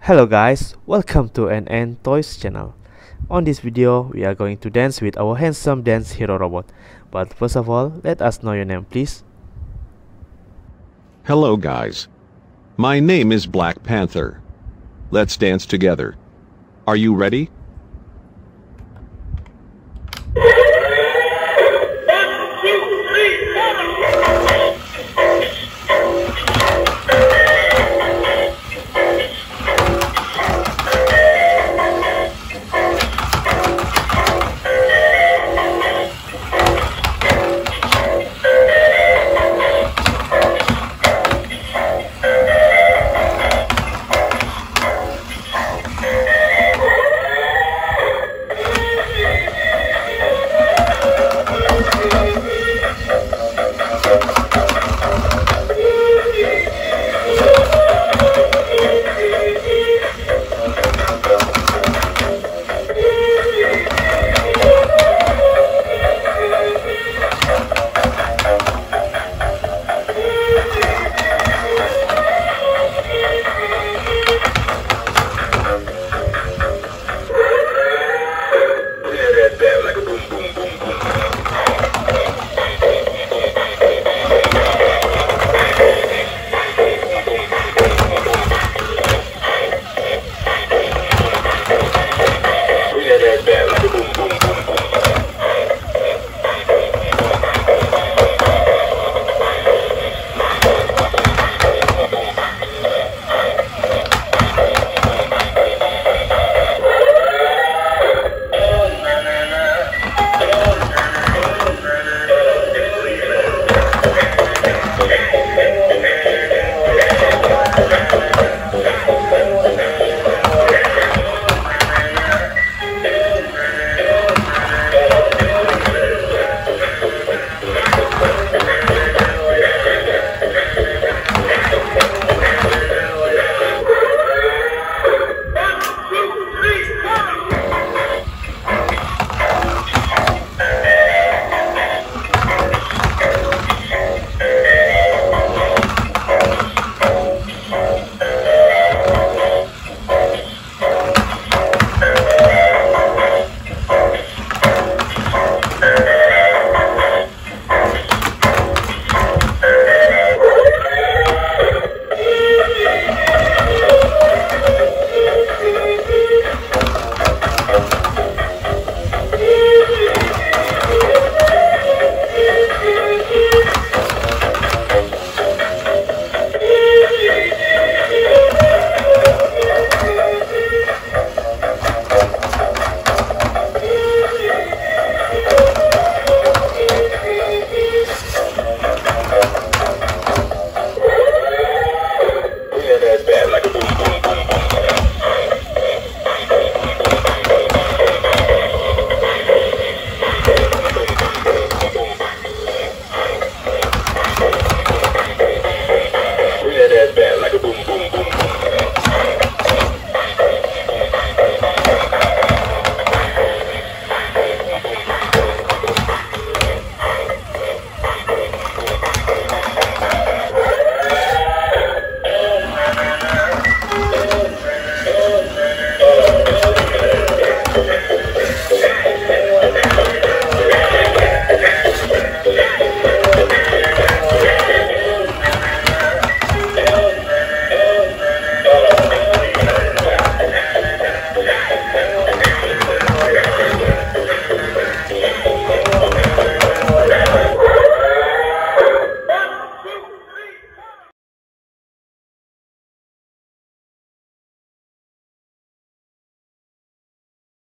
Hello guys, welcome to NN Toys channel. On this video, we are going to dance with our handsome dance hero robot. But first of all, let us know your name please. Hello, guys. My name is Black Panther. Let's dance together. Are you ready?